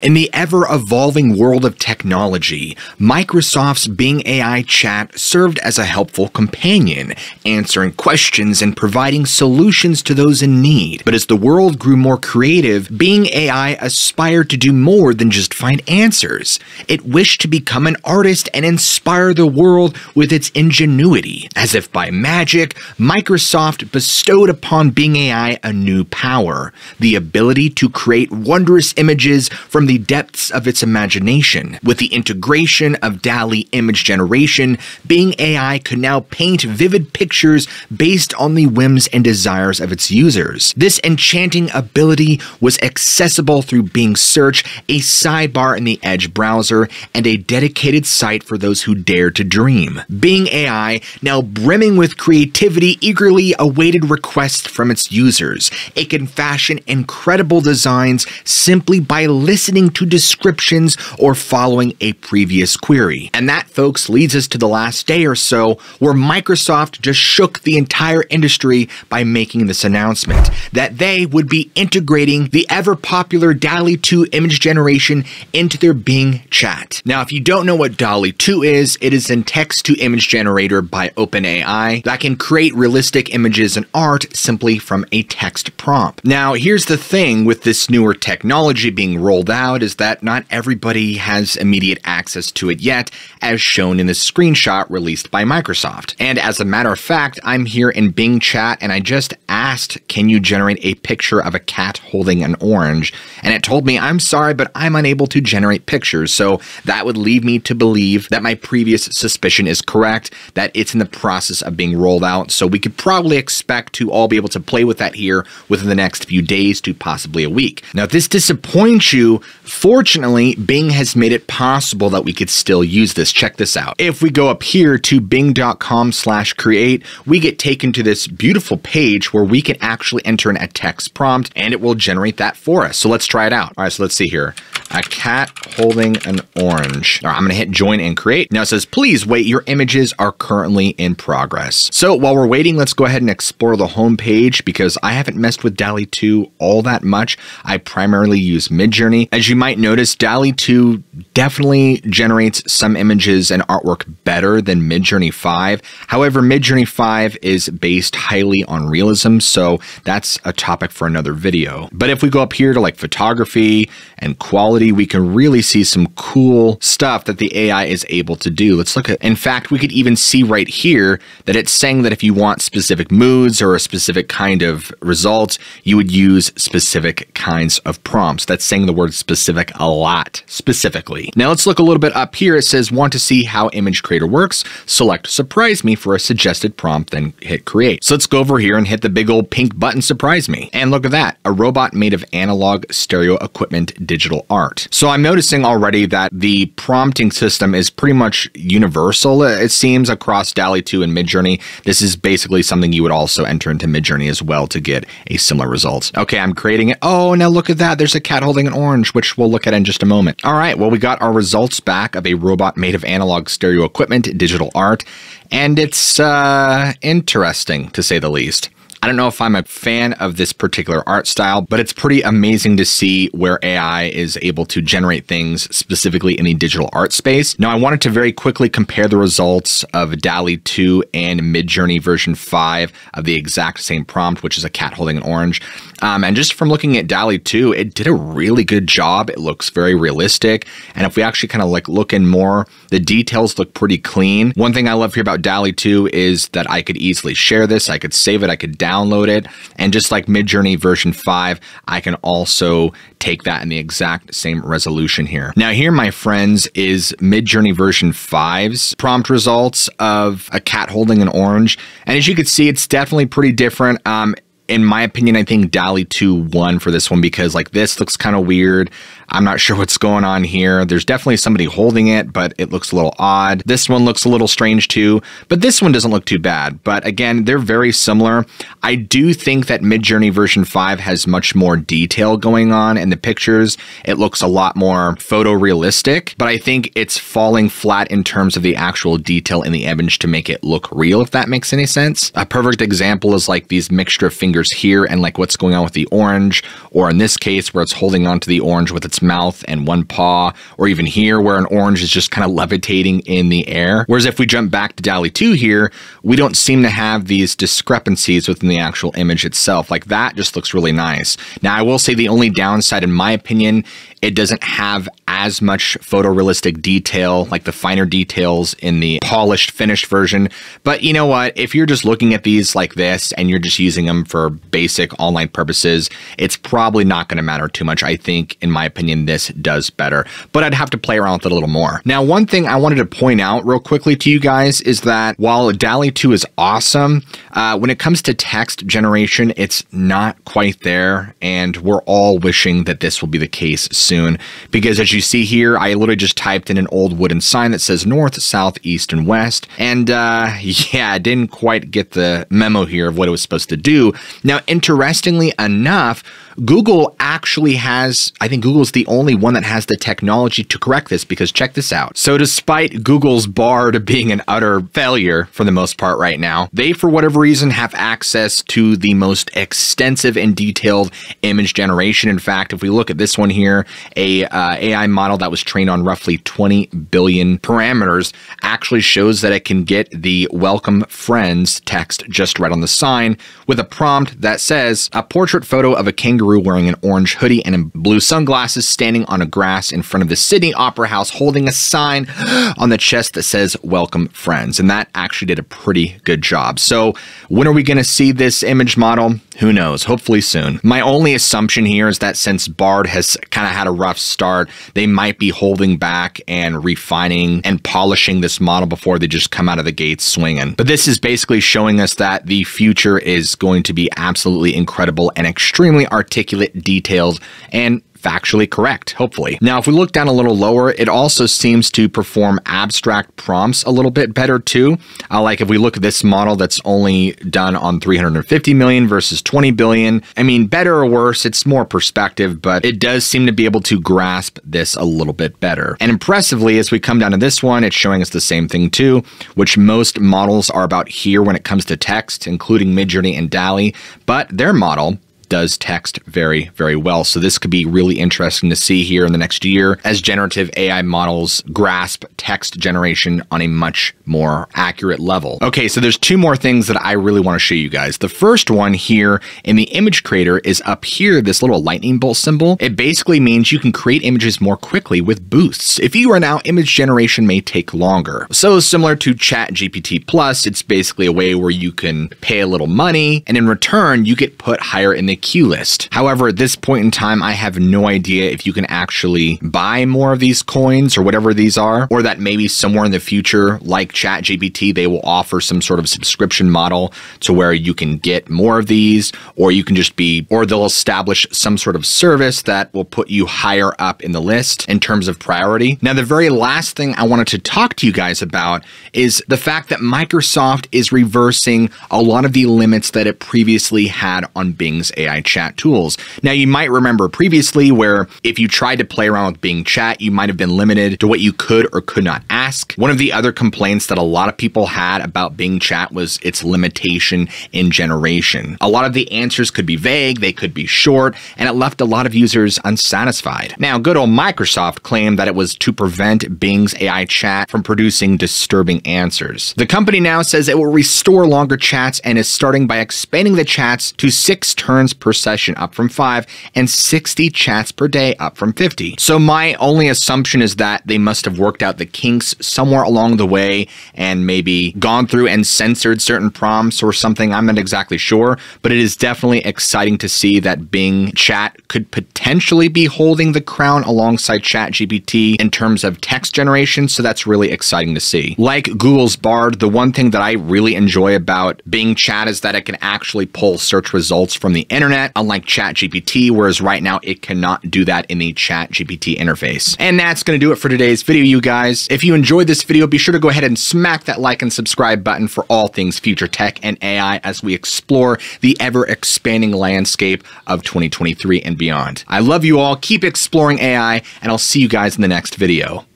In the ever evolving world of technology, Microsoft's Bing AI chat served as a helpful companion, answering questions and providing solutions to those in need. But as the world grew more creative, Bing AI aspired to do more than just find answers. It wished to become an artist and inspire the world with its ingenuity. As if by magic, Microsoft bestowed upon Bing AI a new power the ability to create wondrous images from the depths of its imagination. With the integration of DALL-E image generation, Bing AI could now paint vivid pictures based on the whims and desires of its users. This enchanting ability was accessible through Bing Search, a sidebar in the Edge browser, and a dedicated site for those who dare to dream. Bing AI, now brimming with creativity, eagerly awaited requests from its users. It can fashion incredible designs simply by listening to descriptions or following a previous query. And that, folks, leads us to the last day or so where Microsoft just shook the entire industry by making this announcement that they would be integrating the ever popular DALL-E 2 image generation into their Bing chat. Now, if you don't know what DALL-E 2 is, it is a text to image generator by OpenAI that can create realistic images and art simply from a text prompt. Now, here's the thing with this newer technology being rolled out out is that not everybody has immediate access to it yet, as shown in the screenshot released by Microsoft. And as a matter of fact, I'm here in Bing chat and I just asked, can you generate a picture of a cat holding an orange? And it told me, I'm sorry, but I'm unable to generate pictures. So that would lead me to believe that my previous suspicion is correct, that it's in the process of being rolled out. So we could probably expect to all be able to play with that here within the next few days to possibly a week. Now, if this disappoints you, Fortunately, Bing has made it possible that we could still use this. Check this out. If we go up here to bing.com slash create, we get taken to this beautiful page where we can actually enter in a text prompt and it will generate that for us. So let's try it out. All right, so let's see here. A cat holding an orange. All right, I'm gonna hit join and create. Now it says, please wait, your images are currently in progress. So while we're waiting, let's go ahead and explore the home page because I haven't messed with DALL-E 2 all that much. I primarily use Midjourney. As you might notice, DALL-E 2 definitely generates some images and artwork better than Midjourney 5. However, Midjourney 5 is based highly on realism, so that's a topic for another video. But if we go up here to like photography and quality, we can really see some cool stuff that the AI is able to do. Let's look at, in fact, we could even see right here that it's saying that if you want specific moods or a specific kind of results, you would use specific kinds of prompts. That's saying the word specific specific a lot, specifically. Now let's look a little bit up here. It says, want to see how Image Creator works? Select Surprise Me for a suggested prompt, then hit Create. So let's go over here and hit the big old pink button, Surprise Me. And look at that, a robot made of analog stereo equipment digital art. So I'm noticing already that the prompting system is pretty much universal, it seems, across DALL-E 2 and Midjourney. This is basically something you would also enter into Midjourney as well to get a similar result. Okay, I'm creating it. Oh, now look at that. There's a cat holding an orange, which we'll look at in just a moment. All right, well, we got our results back of a robot made of analog stereo equipment, digital art, and it's uh, interesting to say the least. I don't know if I'm a fan of this particular art style, but it's pretty amazing to see where AI is able to generate things specifically in the digital art space. Now, I wanted to very quickly compare the results of DALL-E 2 and Midjourney version 5 of the exact same prompt, which is a cat holding an orange. Um, and just from looking at DALL-E 2, it did a really good job. It looks very realistic. And if we actually kind of like look in more, the details look pretty clean. One thing I love here about DALL-E 2 is that I could easily share this. I could save it. I could download it. And just like Midjourney version 5, I can also take that in the exact same resolution here. Now here, my friends, is Midjourney version 5's prompt results of a cat holding an orange. And as you can see, it's definitely pretty different. Um, in my opinion, I think DALL-E 2 won for this one because like this looks kind of weird. I'm not sure what's going on here. There's definitely somebody holding it, but it looks a little odd. This one looks a little strange too, but this one doesn't look too bad. But again, they're very similar. I do think that Midjourney version 5 has much more detail going on in the pictures. It looks a lot more photorealistic, but I think it's falling flat in terms of the actual detail in the image to make it look real, if that makes any sense. A perfect example is like these mixture of finger fingers here and like what's going on with the orange, or in this case where it's holding onto the orange with its mouth and one paw, or even here where an orange is just kind of levitating in the air. Whereas if we jump back to DALL-E 2 here, we don't seem to have these discrepancies within the actual image itself. Like that just looks really nice. Now, I will say the only downside, in my opinion, it doesn't have as much photorealistic detail, like the finer details in the polished, finished version. But you know what? If you're just looking at these like this and you're just using them for basic online purposes, it's probably not going to matter too much. I think, in my opinion, this does better. But I'd have to play around with it a little more. Now, one thing I wanted to point out real quickly to you guys is that while DALL-E 2 is awesome, uh, when it comes to text generation, it's not quite there. And we're all wishing that this will be the case soon. Because as you see here, I literally just typed in an old wooden sign that says north, south, east, and west. And uh, yeah, I didn't quite get the memo here of what it was supposed to do. Now, interestingly enough, Google actually has, I think Google's the only one that has the technology to correct this because check this out. So, despite Google's Bard being an utter failure for the most part right now, they, for whatever reason, have access to the most extensive and detailed image generation. In fact, if we look at this one here, a uh, AI model that was trained on roughly 20 billion parameters actually shows that it can get the welcome friends text just right on the sign with a prompt that says a portrait photo of a kangaroo wearing an orange hoodie and blue sunglasses standing on a grass in front of the Sydney Opera House holding a sign on the chest that says Welcome Friends. And that actually did a pretty good job. So, when are we going to see this image model? Who knows? Hopefully soon. My only assumption here is that since Bard has kind of had a rough start, they might be holding back and refining and polishing this model before they just come out of the gates swinging. But this is basically showing us that the future is going to be absolutely incredible and extremely articulate details and factually correct, hopefully. Now, if we look down a little lower, it also seems to perform abstract prompts a little bit better too. Uh, like if we look at this model that's only done on 350 million versus 20 billion, I mean, better or worse, it's more perspective, but it does seem to be able to grasp this a little bit better. And impressively, as we come down to this one, it's showing us the same thing too, which most models are about here when it comes to text, including Midjourney and DALL-E, but their model does text very, very well. So this could be really interesting to see here in the next year as generative AI models grasp text generation on a much more accurate level. Okay, so there's two more things that I really want to show you guys. The first one here in the image creator is up here, this little lightning bolt symbol. It basically means you can create images more quickly with boosts. If you are now, image generation may take longer. So similar to Chat GPT Plus, it's basically a way where you can pay a little money and in return, you get put higher in the queue list. However, at this point in time, I have no idea if you can actually buy more of these coins or whatever these are, or that maybe somewhere in the future, like ChatGPT, they will offer some sort of subscription model to where you can get more of these, or you can just be, or they'll establish some sort of service that will put you higher up in the list in terms of priority. Now, the very last thing I wanted to talk to you guys about is the fact that Microsoft is reversing a lot of the limits that it previously had on Bing's AI AI chat tools. Now, you might remember previously where if you tried to play around with Bing Chat, you might have been limited to what you could or could not ask. One of the other complaints that a lot of people had about Bing Chat was its limitation in generation. A lot of the answers could be vague, they could be short, and it left a lot of users unsatisfied. Now, good old Microsoft claimed that it was to prevent Bing's AI chat from producing disturbing answers. The company now says it will restore longer chats and is starting by expanding the chats to six turns per session, up from 5, and 60 chats per day, up from 50. So my only assumption is that they must have worked out the kinks somewhere along the way and maybe gone through and censored certain prompts or something. I'm not exactly sure, but it is definitely exciting to see that Bing Chat could potentially be holding the crown alongside ChatGPT in terms of text generation. So that's really exciting to see. Like Google's Bard, the one thing that I really enjoy about Bing Chat is that it can actually pull search results from the internet internet, unlike ChatGPT, whereas right now it cannot do that in the ChatGPT interface. And that's going to do it for today's video, you guys. If you enjoyed this video, be sure to go ahead and smack that like and subscribe button for all things future tech and AI as we explore the ever expanding landscape of 2023 and beyond. I love you all. Keep exploring AI, and I'll see you guys in the next video.